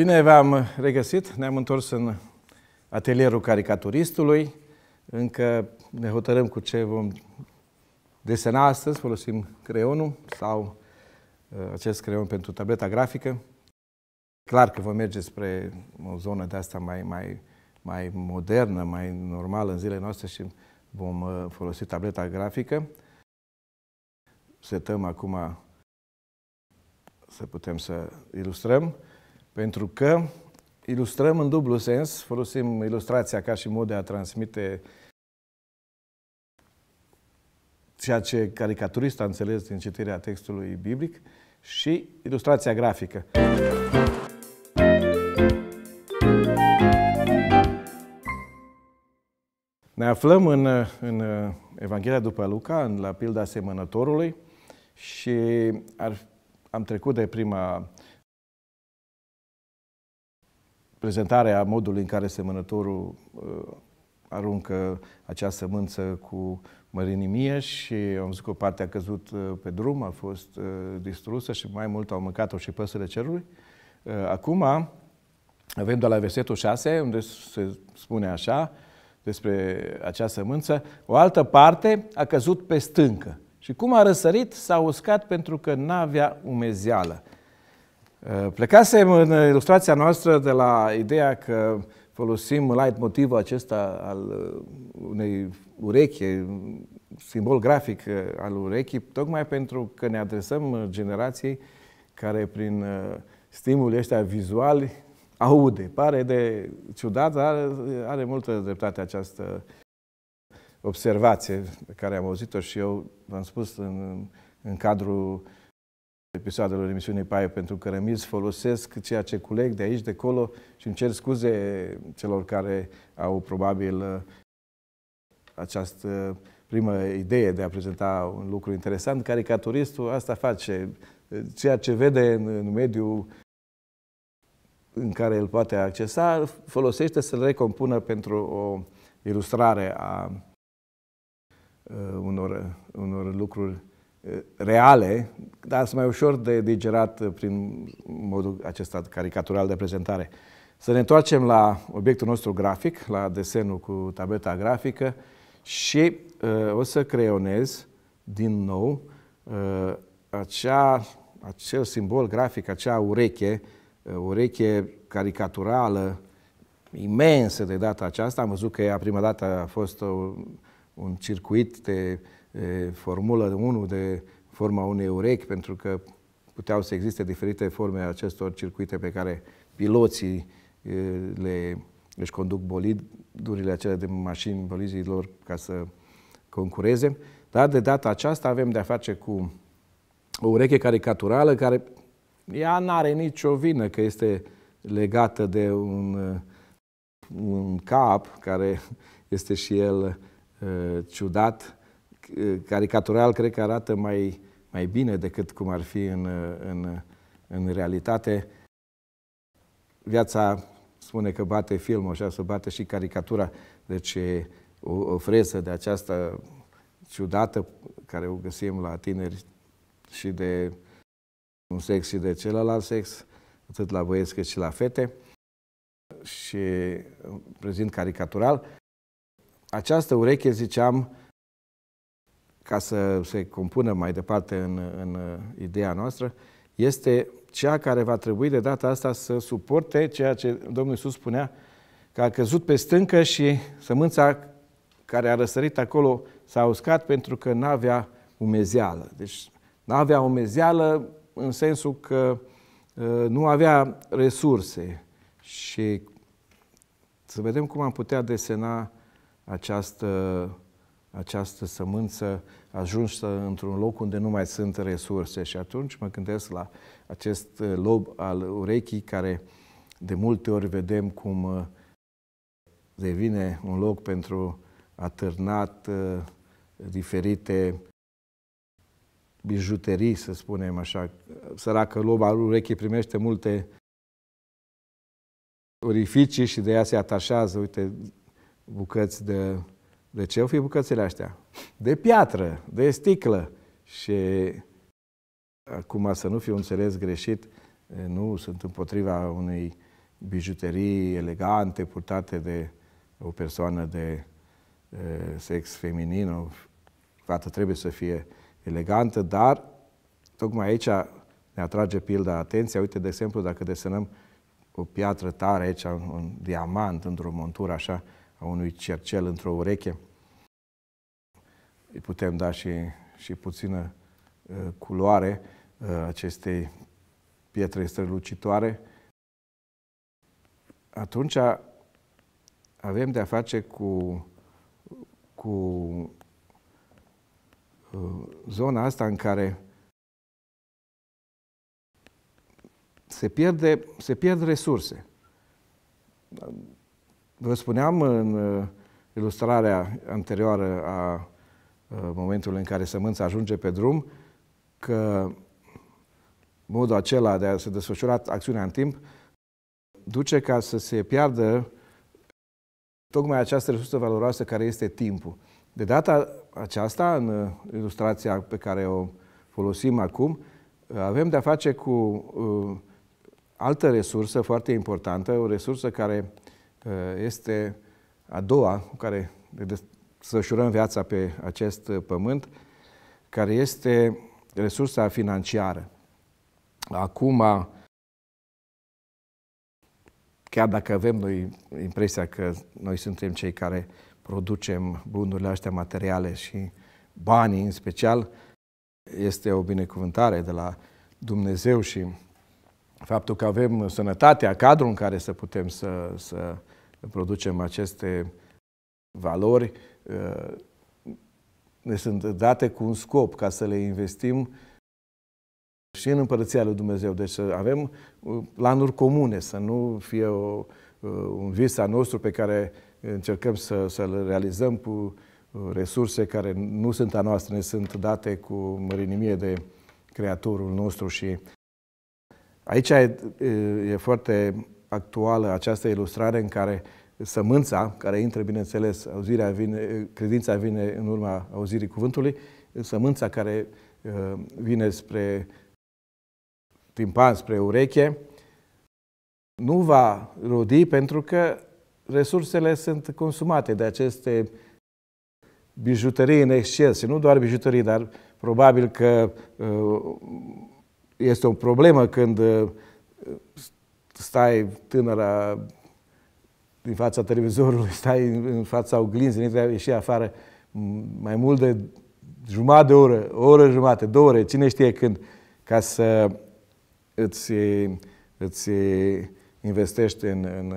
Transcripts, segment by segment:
Bine v-am regăsit, ne-am întors în atelierul caricaturistului. Încă ne hotărâm cu ce vom desena astăzi, folosim creionul sau uh, acest creion pentru tableta grafică. Clar că vom merge spre o zonă de asta mai, mai, mai modernă, mai normală în zilele noastre și vom uh, folosi tableta grafică. Setăm acum să putem să ilustrăm, pentru că ilustrăm în dublu sens, folosim ilustrația ca și mod de a transmite ceea ce caricaturist a înțeles din citirea textului biblic și ilustrația grafică. Ne aflăm în, în Evanghelia după Luca, în, la pilda semănătorului și ar, am trecut de prima prezentare a modului în care semănătorul uh, aruncă acea sămânță cu mărinimie și am văzut că o parte a căzut uh, pe drum, a fost uh, distrusă și mai mult au mâncat-o și păsările cerului. Uh, acum avem de la versetul 6, unde se spune așa, despre acea sămânță, o altă parte a căzut pe stâncă. Și cum a răsărit, s-a uscat pentru că n-avea umezeală. Plecasem în ilustrația noastră de la ideea că folosim light motivul acesta al unei ureche, simbol grafic al urechii, tocmai pentru că ne adresăm generației care prin stimuli ăștia vizuali aude. Pare de ciudat, dar are, are multă dreptate această observație pe care am auzit-o și eu v-am spus în, în cadrul episoadelor emisiunii Paie pentru cărămizi, folosesc ceea ce culeg de aici, de acolo și îmi cer scuze celor care au probabil această primă idee de a prezenta un lucru interesant. Caricaturistul asta face. Ceea ce vede în, în mediul în care îl poate accesa, folosește să-l recompună pentru o ilustrare a uh, unor, unor lucruri uh, reale, dar sunt mai ușor de digerat prin modul acesta caricatural de prezentare. Să ne întoarcem la obiectul nostru grafic, la desenul cu tableta grafică și uh, o să creionez din nou uh, acea, acel simbol grafic, acea ureche Uh, ureche caricaturală imensă de data aceasta. Am văzut că ea prima dată a fost o, un circuit de, de formulă 1 de forma unei urechi, pentru că puteau să existe diferite forme acestor circuite pe care piloții le, își conduc bolidurile acelea de mașini, bolizii lor, ca să concureze. Dar de data aceasta avem de-a face cu o ureche caricaturală care ea nu are nicio vină că este legată de un, un cap care este și el uh, ciudat, caricatural, cred că arată mai, mai bine decât cum ar fi în, în, în realitate. Viața spune că bate filmul, așa să bate și caricatura. Deci o, o fresă de această ciudată care o găsim la tineri și de un sex și de celălalt sex, atât la băieți cât și la fete, și prezint caricatural. Această ureche, ziceam, ca să se compună mai departe în, în ideea noastră, este cea care va trebui de data asta să suporte ceea ce Domnul Iisus spunea, că a căzut pe stâncă și sămânța care a răsărit acolo s-a uscat pentru că n-avea umezeală. Deci n-avea umezeală în sensul că ă, nu avea resurse și să vedem cum am putea desena această, această sămânță ajunsă într-un loc unde nu mai sunt resurse. Și atunci mă gândesc la acest lob al urechii care de multe ori vedem cum ă, devine un loc pentru atârnat ă, diferite bijuterii, să spunem așa. Săracă loba urechii primește multe orificii și de ea se atașează, uite, bucăți de... De ce au fi bucățile astea? De piatră, de sticlă. Și acum să nu fiu înțeles greșit, nu sunt împotriva unei bijuterii elegante purtate de o persoană de sex feminin, o fată trebuie să fie elegantă, dar tocmai aici ne atrage pilda atenția. Uite, de exemplu, dacă desenăm o piatră tare aici, un diamant într-o montură așa, a unui cercel într-o ureche, îi putem da și, și puțină uh, culoare uh, acestei pietre strălucitoare, atunci avem de-a face cu, cu uh, zona asta în care se, pierde, se pierd resurse. Vă spuneam în uh, ilustrarea anterioară a uh, momentului în care sămânța ajunge pe drum că modul acela de a se desfășura acțiunea în timp duce ca să se piardă tocmai această resursă valoroasă care este timpul. De data aceasta, în uh, ilustrația pe care o folosim acum, avem de-a face cu uh, altă resursă foarte importantă, o resursă care uh, este a doua cu care desfășurăm viața pe acest pământ, care este resursa financiară. Acum, chiar dacă avem noi impresia că noi suntem cei care producem bunurile astea materiale și banii în special, este o binecuvântare de la Dumnezeu și faptul că avem sănătatea, cadrul în care să putem să, să producem aceste valori, uh, ne sunt date cu un scop ca să le investim și în Împărăția lui Dumnezeu. Deci să avem uh, planuri comune, să nu fie o, uh, un vis al nostru pe care încercăm să, să-l realizăm cu resurse care nu sunt a noastre, ne sunt date cu mărinimie de Creatorul nostru și Aici e, e foarte actuală această ilustrare în care sămânța, care intră, bineînțeles, auzirea vine, credința vine în urma auzirii cuvântului, sămânța care vine spre timpan, spre ureche, nu va rodi pentru că resursele sunt consumate de aceste bijuterii în exces. Și nu doar bijuterii, dar probabil că este o problemă când uh, stai tânăra din fața televizorului, stai în fața oglinzii, nu ieși afară mai mult de jumătate de oră, o oră jumătate, două ore, cine știe când, ca să îți, îți investești în, în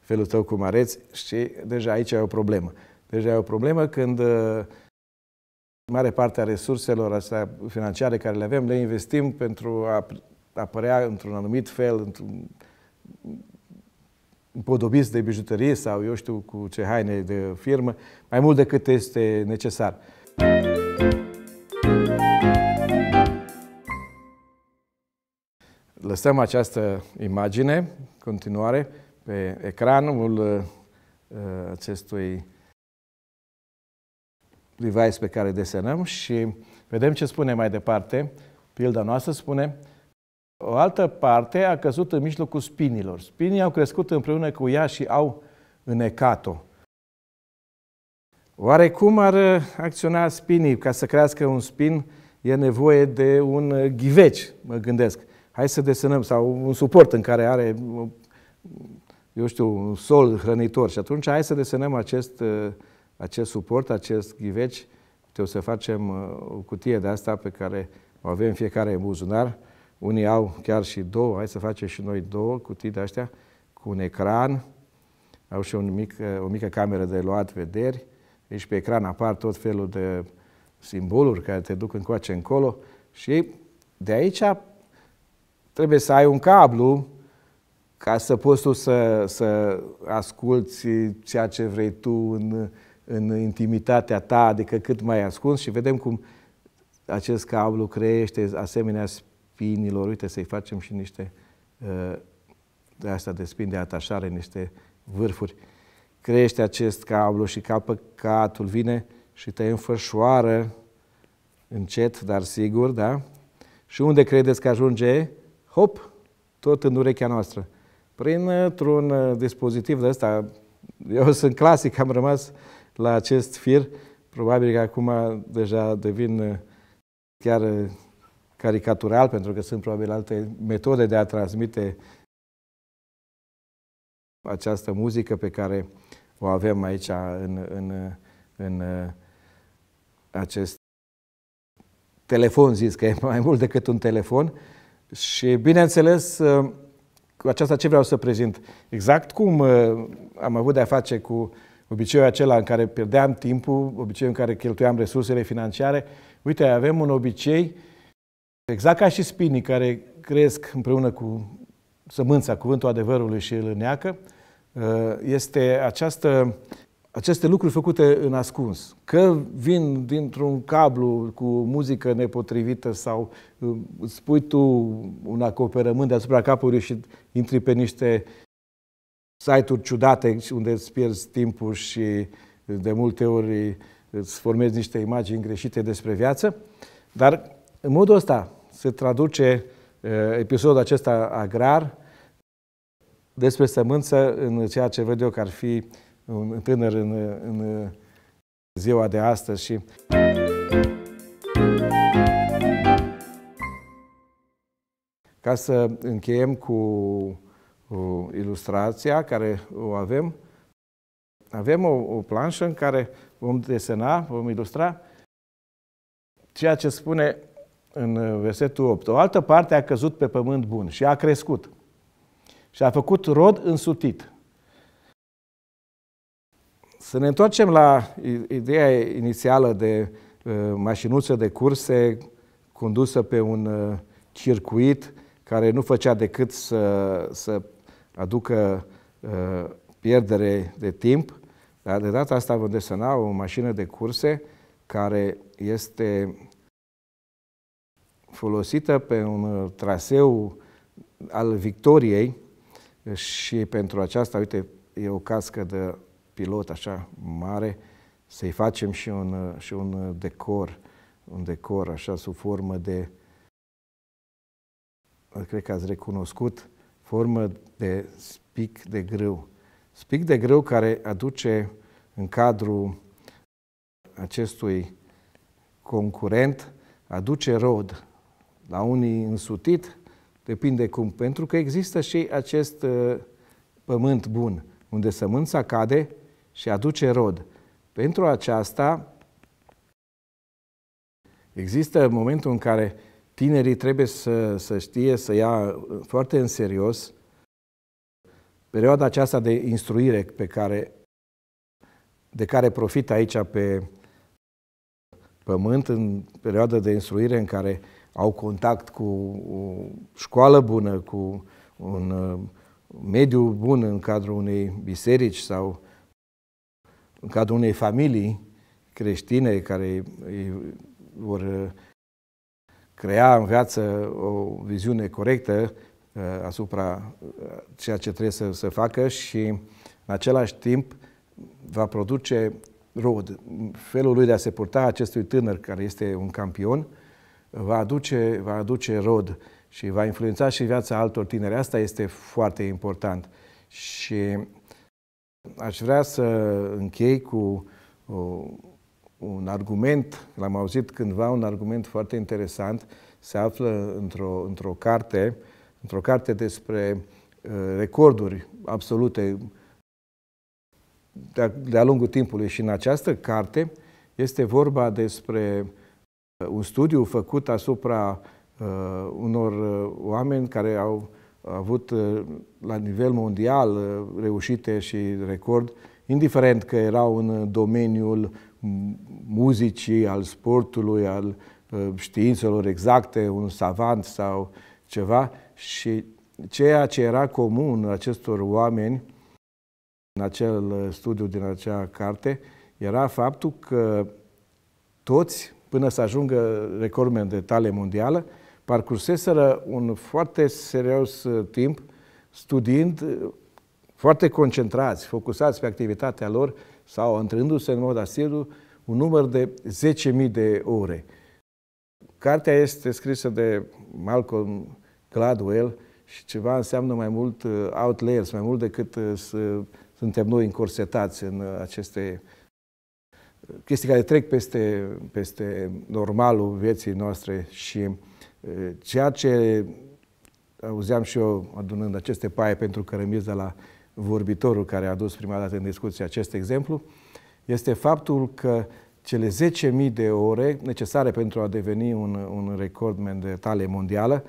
felul tău cum areți și deja aici ai o problemă. Deja ai o problemă când uh, Mare parte a resurselor astea financiare care le avem le investim pentru a apărea într-un anumit fel, într-un împodobiți de bijuterie sau eu știu cu ce haine de firmă, mai mult decât este necesar. Lăsăm această imagine, continuare, pe ecranul uh, acestui device pe care desenăm și vedem ce spune mai departe. Pilda noastră spune o altă parte a căzut în mijlocul spinilor. Spinii au crescut împreună cu ea și au înecat-o. Oare cum ar acționa spinii? Ca să crească un spin e nevoie de un ghiveci, mă gândesc. Hai să desenăm, sau un suport în care are, eu știu, un sol hrănitor. Și atunci hai să desenăm acest acest suport, acest ghiveci, o să facem uh, o cutie de asta pe care o avem fiecare în buzunar. Unii au chiar și două, hai să facem și noi două cutii de astea cu un ecran, au și un mic, uh, o mică cameră de luat vederi, deci pe ecran apar tot felul de simboluri care te duc încoace încolo. Și de aici trebuie să ai un cablu ca să poți tu să, să asculți ceea ce vrei tu în în intimitatea ta, adică cât mai ascuns și vedem cum acest cablu crește asemenea spinilor. Uite, să-i facem și niște uh, de asta de spin de atașare, niște vârfuri. Crește acest cablu și ca păcatul vine și te înfășoară încet, dar sigur, da? Și unde credeți că ajunge? Hop! tot în urechea noastră. Printr-un dispozitiv de ăsta, eu sunt clasic, am rămas la acest fir, probabil că acum deja devin chiar caricatural, pentru că sunt probabil alte metode de a transmite această muzică pe care o avem aici în, în, în acest telefon, zis că e mai mult decât un telefon. Și bineînțeles, cu aceasta ce vreau să prezint? Exact cum am avut de-a face cu obiceiul acela în care pierdeam timpul, obiceiul în care cheltuiam resursele financiare. Uite, avem un obicei, exact ca și spinii care cresc împreună cu sămânța, cuvântul adevărului și îl neacă, este această, aceste lucruri făcute în ascuns. Că vin dintr-un cablu cu muzică nepotrivită sau îți pui tu un acoperământ deasupra capului și intri pe niște site-uri ciudate unde îți pierzi timpul și de multe ori îți formezi niște imagini greșite despre viață. Dar în modul ăsta se traduce episodul acesta agrar despre sămânță în ceea ce văd eu că ar fi un tânăr în, în ziua de astăzi și ca să încheiem cu ilustrația care o avem, avem o, o planșă în care vom desena, vom ilustra ceea ce spune în versetul 8. O altă parte a căzut pe pământ bun și a crescut și a făcut rod însutit. Să ne întoarcem la ideea inițială de uh, mașinuță de curse condusă pe un uh, circuit care nu făcea decât să, să aducă uh, pierdere de timp. Dar de data asta vom desena o mașină de curse care este folosită pe un traseu al Victoriei și pentru aceasta, uite, e o cască de pilot așa mare, să-i facem și un, și un decor, un decor așa sub formă de, cred că ați recunoscut, formă de spic de grâu. Spic de grâu care aduce în cadrul acestui concurent, aduce rod, la unii însutit, depinde cum, pentru că există și acest uh, pământ bun, unde sămânța cade și aduce rod. Pentru aceasta există momentul în care tinerii trebuie să, să știe, să ia foarte în serios perioada aceasta de instruire pe care, de care profită aici pe pământ, în perioada de instruire în care au contact cu o școală bună, cu un uh, mediu bun în cadrul unei biserici sau în cadrul unei familii creștine care îi vor uh, crea în viață o viziune corectă uh, asupra ceea ce trebuie să, să facă și în același timp va produce rod. Felul lui de a se purta acestui tânăr care este un campion va aduce, va aduce rod și va influența și viața altor tineri. Asta este foarte important. Și aș vrea să închei cu o, un argument, l-am auzit cândva, un argument foarte interesant, se află într-o, într-o carte, într-o carte despre uh, recorduri absolute de-a, de-a lungul timpului și în această carte este vorba despre un studiu făcut asupra uh, unor uh, oameni care au avut uh, la nivel mondial uh, reușite și record, indiferent că erau în domeniul muzicii, al sportului, al uh, științelor exacte, un savant sau ceva, și ceea ce era comun acestor oameni în acel uh, studiu din acea carte era faptul că toți până să ajungă recordmen de tale mondială, parcurseseră un foarte serios uh, timp studiind, uh, foarte concentrați, focusați pe activitatea lor sau antrenându-se în mod asidu un număr de 10.000 de ore. Cartea este scrisă de Malcolm Gladwell și ceva înseamnă mai mult uh, outlayers, mai mult decât uh, să suntem noi încorsetați în uh, aceste chestii care trec peste, peste normalul vieții noastre și ceea ce auzeam și eu adunând aceste paie pentru cărămizi de la vorbitorul care a adus prima dată în discuție acest exemplu, este faptul că cele 10.000 de ore necesare pentru a deveni un, un recordman de tale mondială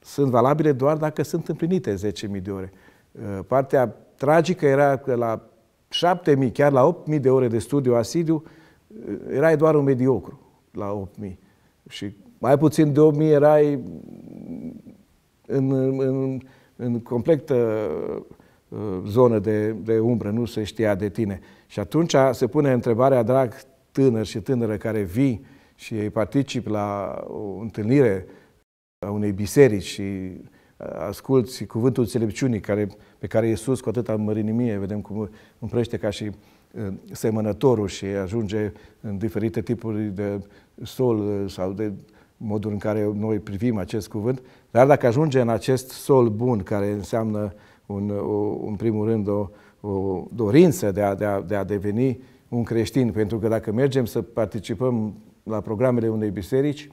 sunt valabile doar dacă sunt împlinite 10.000 de ore. Uh, partea tragică era că la 7.000, chiar la 8.000 de ore de studiu asidiu, uh, erai doar un mediocru la 8.000. Și mai puțin de 8.000 erai în, în, în completă uh, zonă de, de umbră, nu se știa de tine. Și atunci se pune întrebarea, drag tânăr și tânără care vii și participi la o întâlnire a unei biserici și asculți cuvântul înțelepciunii care, pe care Iisus cu atâta mărinimie, vedem cum împrește ca și semănătorul și ajunge în diferite tipuri de sol sau de modul în care noi privim acest cuvânt, dar dacă ajunge în acest sol bun, care înseamnă, un, o, în primul rând, o, o dorință de a, de, a, de a deveni un creștin, pentru că dacă mergem să participăm la programele unei biserici,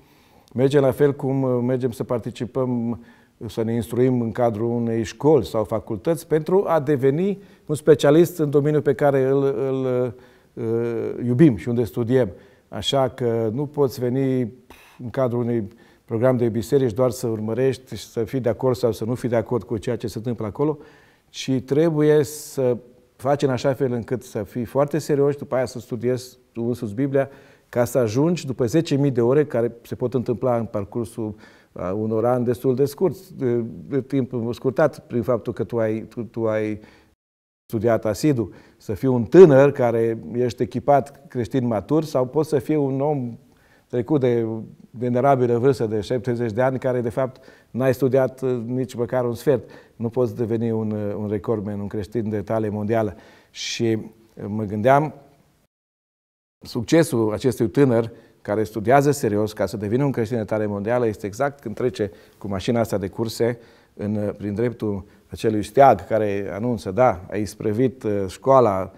mergem la fel cum mergem să participăm, să ne instruim în cadrul unei școli sau facultăți pentru a deveni un specialist în domeniul pe care îl, îl, îl uh, iubim și unde studiem. Așa că nu poți veni în cadrul unui program de biserici doar să urmărești și să fii de acord sau să nu fii de acord cu ceea ce se întâmplă acolo, ci trebuie să faci în așa fel încât să fii foarte serios, după aia să studiezi tu însuți Biblia, ca să ajungi după 10.000 de ore, care se pot întâmpla în parcursul unor ani destul de scurt, de, de timp scurtat prin faptul că tu ai, tu, tu ai studiat asidu, să fii un tânăr care ești echipat creștin matur sau poți să fii un om trecut de venerabilă vârstă de 70 de ani, care de fapt n-ai studiat uh, nici măcar un sfert. Nu poți deveni un, uh, un recordman, un creștin de tale mondială. Și uh, mă gândeam, succesul acestui tânăr care studiază serios ca să devină un creștin de tale mondială este exact când trece cu mașina asta de curse în, prin dreptul acelui steag care anunță, da, ai sprevit școala,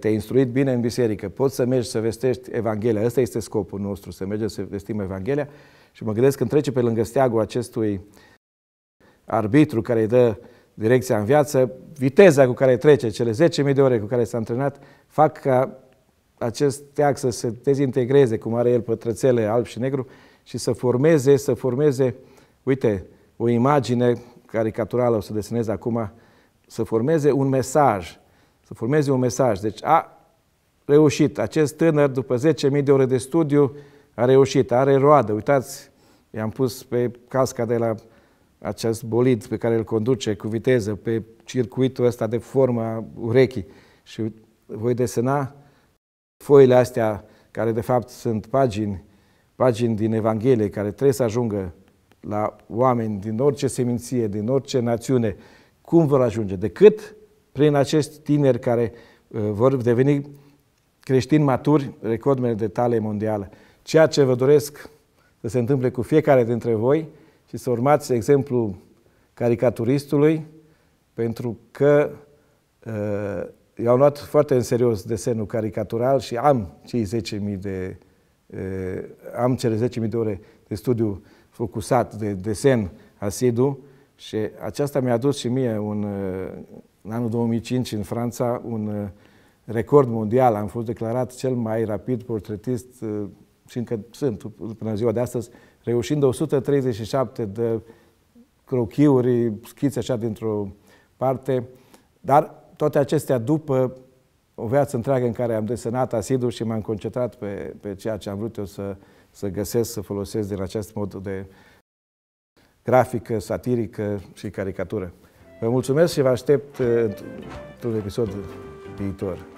te-ai instruit bine în biserică, poți să mergi să vestești Evanghelia. Ăsta este scopul nostru, să mergem să vestim Evanghelia. Și mă gândesc când trece pe lângă steagul acestui arbitru care îi dă direcția în viață, viteza cu care trece, cele 10.000 de ore cu care s-a antrenat, fac ca acest steag să se dezintegreze, cum are el pătrățele alb și negru, și să formeze, să formeze, uite, o imagine caricaturală, o să desenez acum, să formeze un mesaj să formeze un mesaj. Deci a reușit. Acest tânăr, după 10.000 de ore de studiu, a reușit, are roadă. Uitați, i-am pus pe casca de la acest bolid pe care îl conduce cu viteză, pe circuitul ăsta de formă urechii. Și voi desena foile astea, care de fapt sunt pagini, pagini din Evanghelie, care trebuie să ajungă la oameni din orice seminție, din orice națiune, cum vor ajunge? Decât prin acești tineri care uh, vor deveni creștini maturi, recordmele de tale mondială. Ceea ce vă doresc să se întâmple cu fiecare dintre voi și să urmați exemplul caricaturistului, pentru că uh, eu am luat foarte în serios desenul caricatural și am cei 10.000 de uh, am cele 10.000 de ore de studiu focusat de desen asidu și aceasta mi-a adus și mie un, uh, în anul 2005 în Franța un uh, record mondial. Am fost declarat cel mai rapid portretist uh, și încă sunt până ziua de astăzi, reușind 137 de crochiuri, schițe așa dintr-o parte, dar toate acestea după o viață întreagă în care am desenat asidu și m-am concentrat pe, pe ceea ce am vrut eu să, să găsesc, să folosesc din acest mod de grafică, satirică și caricatură. Vă mulțumesc și vă aștept uh, într-un episod viitor.